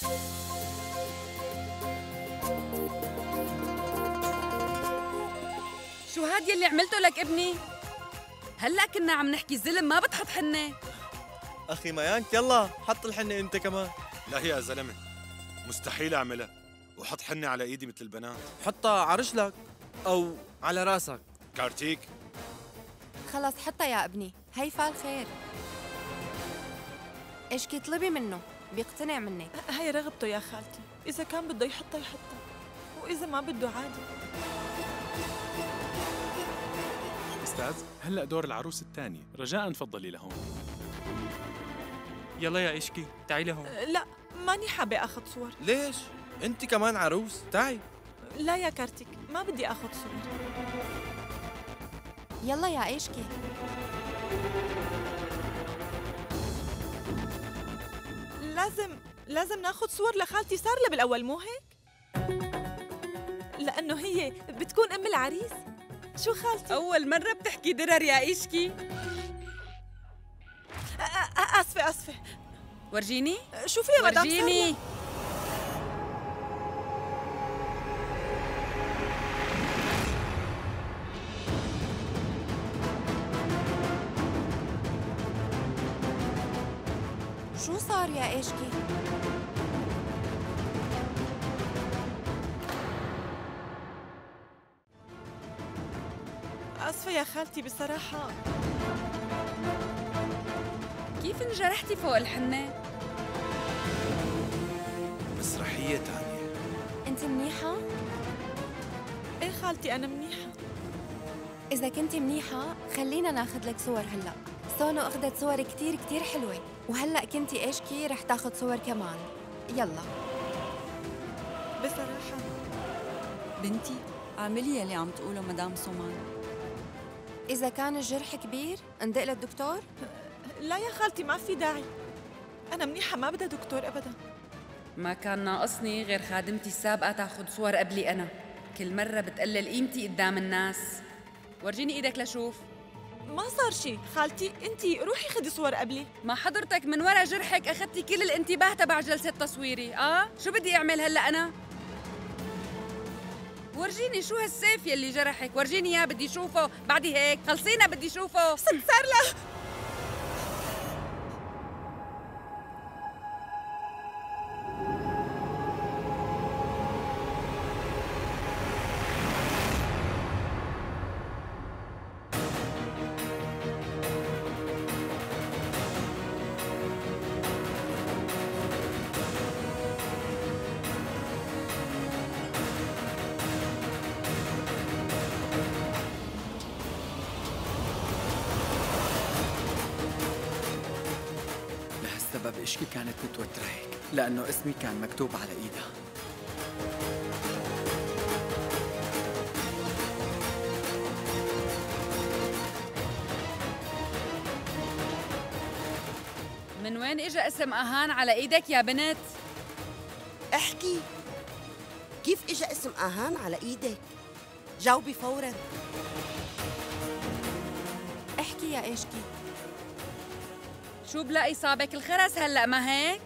شو هاد يلي عملته لك ابني؟ هلا كنا عم نحكي زلم ما بتحط حنة. أخي ميانك يلا حط الحنة أنت كمان. لا يا زلمة مستحيل أعملها. وحط حنة على إيدي مثل البنات. حطها على رجلك أو على راسك. كارتيك. خلص حطها يا ابني هي فال خير. إيش كي طلبي منه؟ بيقتنع منك هي رغبته يا خالتي. إذا كان بده يحطها يحطها. وإذا ما بده عادي. أستاذ هلأ دور العروس الثانية. رجاء تفضلي لهون. يلا يا إشكي تعي لهون. لا ماني حابة أخذ صور. ليش؟ أنت كمان عروس تعي. لا يا كارتيك ما بدي أخذ صور. يلا يا ايشكي لازم لازم ناخذ صور لخالتي سارلة بالأول مو هيك؟ لأنه هي بتكون أم العريس. شو خالتي؟ أول مرة بتحكي درر يا أ- آسفة آسفة. ورجيني؟ شوفي يا مدام ورجيني. سارلة؟ ايشكي آسفة يا خالتي بصراحة. كيف انجرحتي فوق الحنة؟ مسرحية تانية. أنت منيحة؟ إيه خالتي أنا منيحة. إذا كنت منيحة خلينا ناخذ لك صور هلأ. سونو أخذت صور كتير كتير حلوة. وهلأ كنتي ايشكي رح تاخذ صور كمان. يلا. بصراحة بنتي اعملي يلي عم تقوله مدام سومان. إذا كان الجرح كبير اندق للدكتور. لا يا خالتي ما في داعي. أنا منيحة ما بدها دكتور أبدا. ما كان ناقصني غير خادمتي السابقة تاخد صور قبلي أنا. كل مرة بتقلل قيمتي قدام الناس. ورجيني إيدك لشوف. ما صار شي خالتي انتي روحي خدي صور قبلي ما حضرتك من ورا جرحك أخدتي كل الانتباه تبع جلسة تصويري آه؟ شو بدي أعمل هلأ أنا؟ ورجيني شو هالسيف يلي جرحك ورجيني إياه بدي شوفه بعدي هيك خلصينا بدي شوفه ست سارلة لهالسبب إشكي كانت متوترة هيك لأنه اسمي كان مكتوب على إيدها. من وين اجى اسم أهان على إيدك يا بنت؟ احكي. كيف اجى اسم أهان على إيدك؟ جاوبي فورا. احكي يا ايشكي شو بلاقي صابك الخرس هلأ ما هيك؟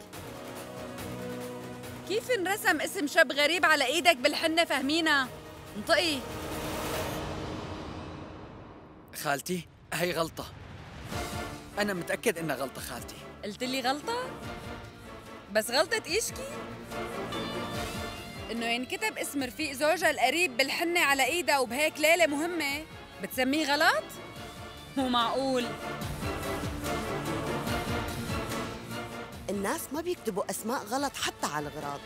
كيف انرسم اسم شاب غريب على إيدك بالحنة؟ فهمينا. انطقي. خالتي هي غلطة. أنا متأكد إنها غلطة خالتي. قلت لي غلطة؟ بس غلطة ايشكي إنه ينكتب اسم رفيق زوجها القريب بالحنة على ايدها وبهيك ليلة مهمة. بتسميه غلط؟ مو معقول. الناس ما بيكتبوا أسماء غلط حتى على الغراض.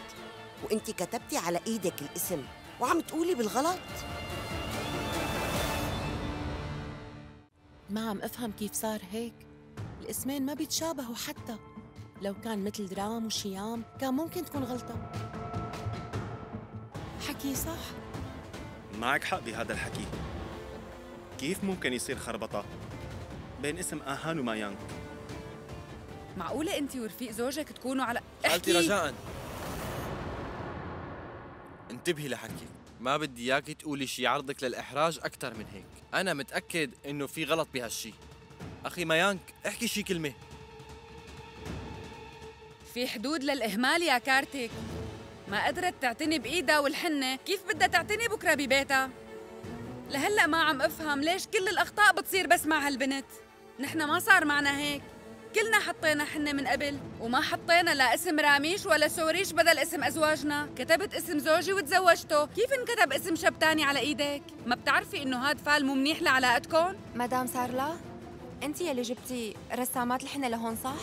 وإنت كتبتي على إيدك الاسم وعم تقولي بالغلط. ما عم أفهم كيف صار هيك. الاسمين ما بيتشابهوا حتى. لو كان مثل درام وشيام كان ممكن تكون غلطة. حكي صح. معك حق بهذا الحكي. كيف ممكن يصير خربطة؟ بين اسم آهان ومايانغ معقولة انت ورفيق زوجك تكونوا على خالتي رجاء. انتبهي لحكي. ما بدي إياكي تقولي شي يعرضك للإحراج أكثر من هيك. أنا متأكد إنه في غلط بهالشي. أخي ميانك احكي شي كلمة. في حدود للإهمال يا كارتك ما قدرت تعتني بإيدها والحنة. كيف بدها تعتني بكرة ببيتها؟ لهلأ ما عم أفهم ليش كل الأخطاء بتصير بس مع هالبنت. نحن ما صار معنا هيك. كلنا حطينا حنة من قبل وما حطينا لا اسم راميش ولا سوريش بدل اسم أزواجنا كتبت اسم زوجي وتزوجته كيف انكتب اسم شاب تاني على إيدك؟ ما بتعرفي إنه هاد فال مو منيح لعلاقتكم؟ مدام سارلا انت يلي جبتي رسامات الحنة لهون صح؟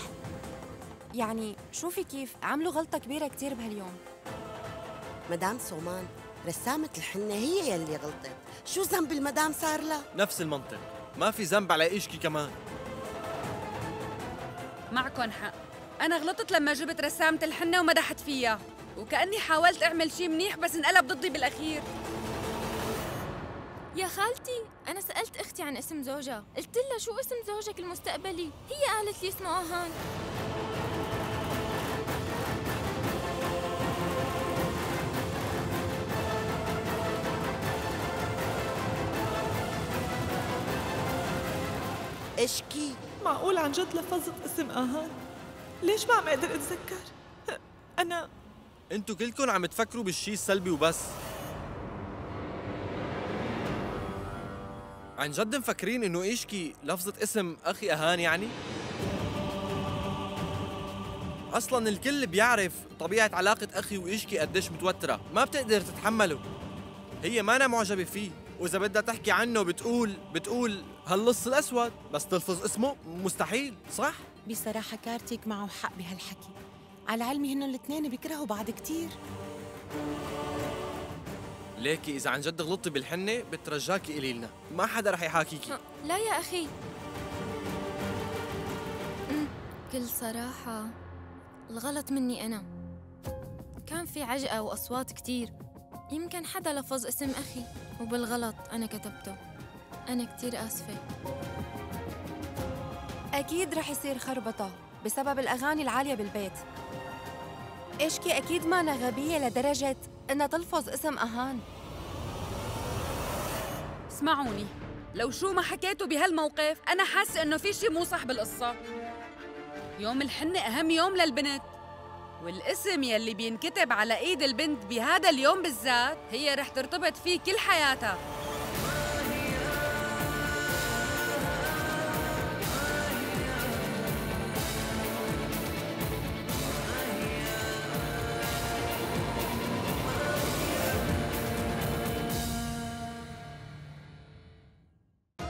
يعني شوفي كيف عملوا غلطة كبيرة كتير بهاليوم مدام سومان رسامة الحنة هي يلي غلطت شو ذنب المدام سارلا؟ نفس المنطق ما في ذنب على إيشكي كمان معكن حق. أنا غلطت لما جبت رسامة الحنة ومدحت فيها. وكأني حاولت أعمل شي منيح بس انقلب ضدي بالأخير. يا خالتي أنا سألت أختي عن اسم زوجها. قلت لها شو اسم زوجك المستقبلي؟ هي قالت لي اسمه أهان إشكي. معقول عن جد لفظت اسم آهان ليش ما عم أقدر أتذكر أنا أنتوا كلكم عم تفكروا بالشي السلبي وبس عن جد مفكرين إنه ايشكي لفظة اسم أخي آهان يعني؟ أصلا الكل بيعرف طبيعة علاقة أخي وايشكي قديش متوترة، ما بتقدر تتحمله. هي ما أنا معجبة فيه، وإذا بدها تحكي عنه بتقول بتقول هاللص الأسود، بس تلفظ اسمه مستحيل، صح؟ بصراحة كارتيك معه حق بهالحكي. على علمي هن الاثنين بيكرهوا بعض كتير. ليكي إذا عن جد غلطتي بالحنة بترجاكي إلي لنا، ما حدا رح يحاكيكي. لا يا أخي. أمم، كل صراحة الغلط مني أنا. كان في عجقة وأصوات كتير. يمكن حدا لفظ اسم أخي. وبالغلط أنا كتبته. أنا كتير آسفة. أكيد رح يصير خربطة بسبب الأغاني العالية بالبيت. إشكي أكيد ما غبية لدرجة إنها تلفظ اسم أهان. اسمعوني لو شو ما حكيتوا بهالموقف أنا حاسة إنه في شي مو صح بالقصة. يوم الحنة أهم يوم للبنت. والاسم يلي بينكتب على ايد البنت بهذا اليوم بالذات هي رح ترتبط فيه كل حياتها.